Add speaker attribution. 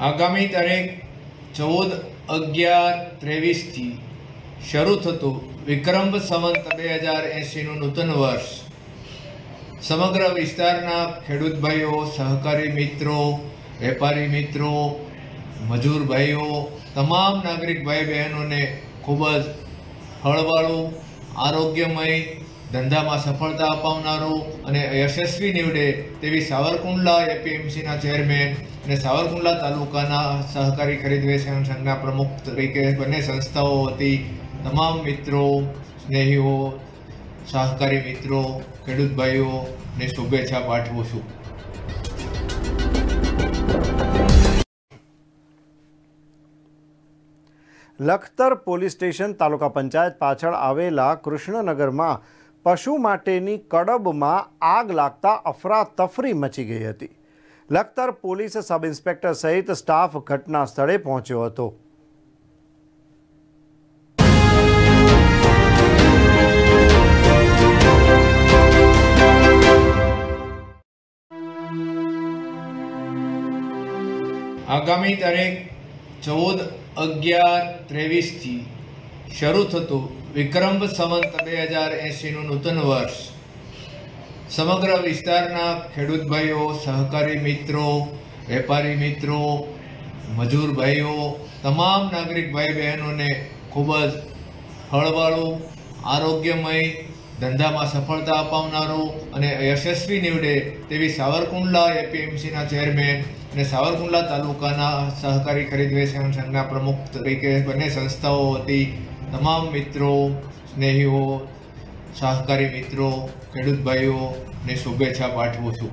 Speaker 1: આગામી તારીખ ચૌદ અગિયાર ત્રેવીસથી શરૂ થતું વિક્રમ સંવંત બે હજાર એંશીનું નૂતન વર્ષ. સમગ્ર વિસ્તારના ખેડૂત ભાઈઓ, સહકારી મિત્રો, વેપારી મિત્રો, મજૂર ભાઈઓ, તમામ નાગરિક ભાઈ બહેનોને ખૂબ જ ફળવાળું આરોગ્યમય ધંધામાં સફળતા અપાવનારું અને યશસ્વી નીવડે તેવી સાવરકુંડલા એપીએમસીના ચેરમેન અને સાવરકુંડલા તાલુકાના સહકારી ખરીદ વેચાણ સંઘના પ્રમુખ તરીકે બંને સંસ્થાઓ વતી તમામ મિત્રો, સ્નેહીઓ, સહકારી મિત્રો, ખેડૂત ભાઈઓને શુભેચ્છા પાઠવું છું.
Speaker 2: લખતર પોલીસ સ્ટેશન તાલુકા પંચાયત પાછળ આવેલા કૃષ્ણનગરમાં પશુ માટેની કડબમાં આગ લાગતા અફરાતફરી મચી ગઈ હતી. લખતર પોલીસ સબ ઇન્સ્પેક્ટર સહિત સ્ટાફ ઘટના સ્થળે પહોંચ્યો હતો.
Speaker 1: આગામી તારીખ ચૌદ અગિયાર ત્રેવીસથી શરૂ થતું વિક્રમ સંવંત બે હજાર એંશીનું નૂતન વર્ષ. સમગ્ર વિસ્તારના ખેડૂત ભાઈઓ, સહકારી મિત્રો, વેપારી મિત્રો, મજૂર ભાઈઓ, તમામ નાગરિક ભાઈ બહેનોને ખૂબ જ ફળવાળું આરોગ્યમય, ધંધામાં સફળતા અપાવનારું અને યશસ્વી નીવડે તેવી સાવરકુંડલા એપીએમસીના ચેરમેન અને સાવરકુંડલા તાલુકાના સહકારી ખરીદ વેચાણ સંઘના પ્રમુખ તરીકે બંને સંસ્થાઓ વતી તમામ મિત્રો સ્નેહીઓ સહકારી મિત્રો ખેડૂત ભાઈઓને શુભેચ્છા પાઠવું છું.